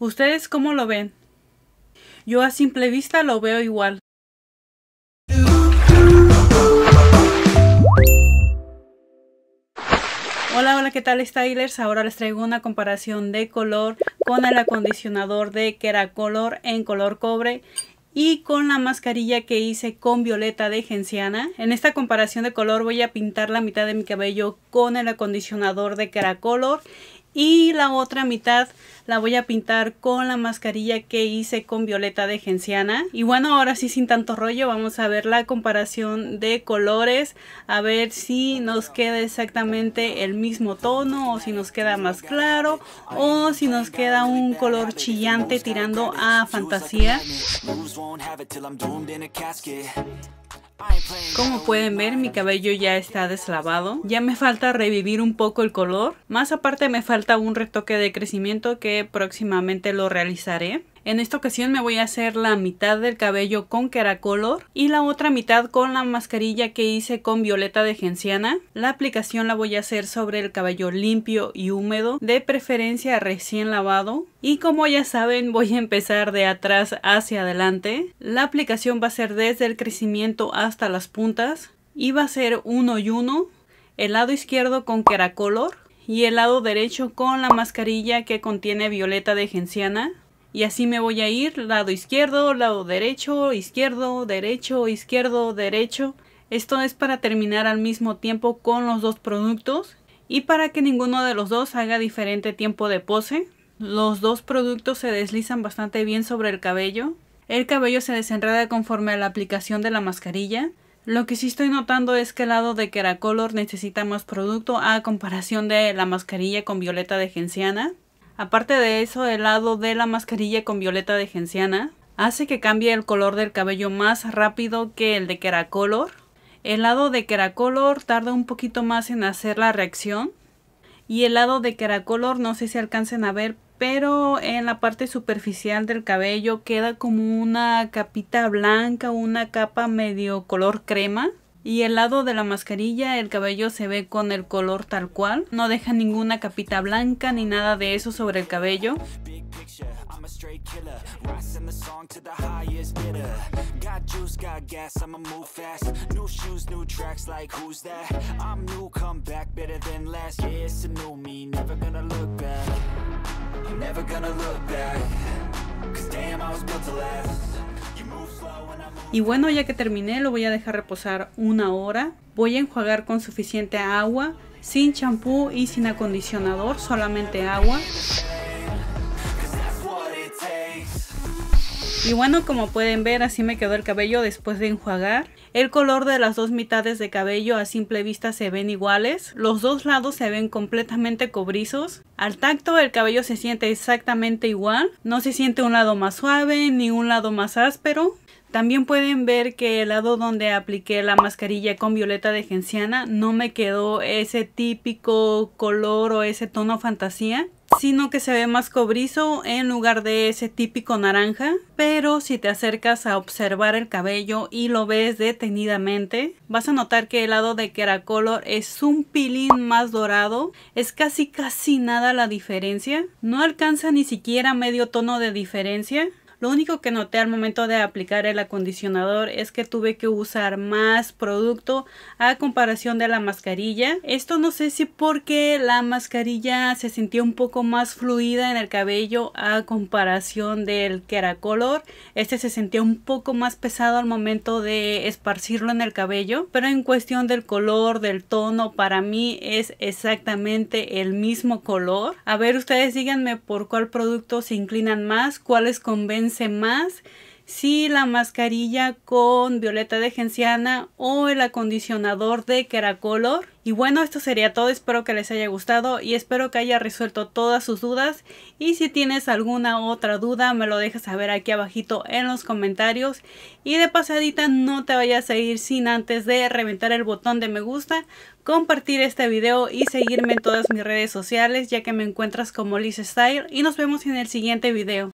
¿Ustedes cómo lo ven? Yo a simple vista lo veo igual. Hola, hola, ¿qué tal Stylers? Ahora les traigo una comparación de color con el acondicionador de Keracolor en color cobre y con la mascarilla que hice con violeta de genciana. En esta comparación de color voy a pintar la mitad de mi cabello con el acondicionador de Keracolor y la otra mitad la voy a pintar con la mascarilla que hice con violeta de genciana. Y bueno ahora sí sin tanto rollo vamos a ver la comparación de colores a ver si nos queda exactamente el mismo tono o si nos queda más claro o si nos queda un color chillante tirando a fantasía como pueden ver mi cabello ya está deslavado, ya me falta revivir un poco el color, más aparte me falta un retoque de crecimiento que próximamente lo realizaré. En esta ocasión me voy a hacer la mitad del cabello con Keracolor y la otra mitad con la mascarilla que hice con violeta de genciana. La aplicación la voy a hacer sobre el cabello limpio y húmedo, de preferencia recién lavado. Y como ya saben voy a empezar de atrás hacia adelante. La aplicación va a ser desde el crecimiento hasta las puntas y va a ser uno y uno. El lado izquierdo con Keracolor y el lado derecho con la mascarilla que contiene violeta de genciana y así me voy a ir lado izquierdo, lado derecho, izquierdo, derecho, izquierdo, derecho. Esto es para terminar al mismo tiempo con los dos productos y para que ninguno de los dos haga diferente tiempo de pose. Los dos productos se deslizan bastante bien sobre el cabello. El cabello se desenreda conforme a la aplicación de la mascarilla. Lo que sí estoy notando es que el lado de Keracolor necesita más producto a comparación de la mascarilla con violeta de genciana. Aparte de eso, el lado de la mascarilla con violeta de genciana hace que cambie el color del cabello más rápido que el de Keracolor. El lado de Keracolor tarda un poquito más en hacer la reacción. Y el lado de Keracolor no sé si alcancen a ver, pero en la parte superficial del cabello queda como una capita blanca, una capa medio color crema. Y el lado de la mascarilla el cabello se ve con el color tal cual. No deja ninguna capita blanca ni nada de eso sobre el cabello. Y bueno, ya que terminé, lo voy a dejar reposar una hora. Voy a enjuagar con suficiente agua, sin champú y sin acondicionador, solamente agua. Y bueno, como pueden ver, así me quedó el cabello después de enjuagar. El color de las dos mitades de cabello a simple vista se ven iguales. Los dos lados se ven completamente cobrizos. Al tacto el cabello se siente exactamente igual. No se siente un lado más suave ni un lado más áspero. También pueden ver que el lado donde apliqué la mascarilla con violeta de genciana no me quedó ese típico color o ese tono fantasía sino que se ve más cobrizo en lugar de ese típico naranja. Pero si te acercas a observar el cabello y lo ves detenidamente, vas a notar que el lado de Keracolor es un pilín más dorado. Es casi casi nada la diferencia. No alcanza ni siquiera medio tono de diferencia. Lo único que noté al momento de aplicar el acondicionador es que tuve que usar más producto a comparación de la mascarilla. Esto no sé si porque la mascarilla se sintió un poco más fluida en el cabello a comparación del que era color. Este se sentía un poco más pesado al momento de esparcirlo en el cabello. Pero en cuestión del color, del tono, para mí es exactamente el mismo color. A ver, ustedes díganme por cuál producto se inclinan más, cuáles convencen más si la mascarilla con violeta de genciana o el acondicionador de Keracolor. Y bueno, esto sería todo. Espero que les haya gustado y espero que haya resuelto todas sus dudas. Y si tienes alguna otra duda, me lo dejas saber aquí abajito en los comentarios. Y de pasadita, no te vayas a ir sin antes de reventar el botón de me gusta, compartir este video y seguirme en todas mis redes sociales, ya que me encuentras como Liz Style. Y nos vemos en el siguiente video.